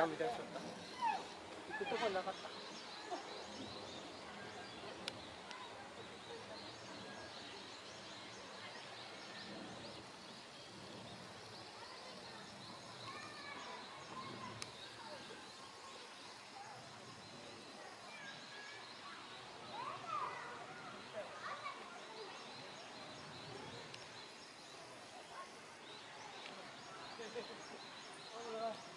ゃんみたいな行くとこなかった。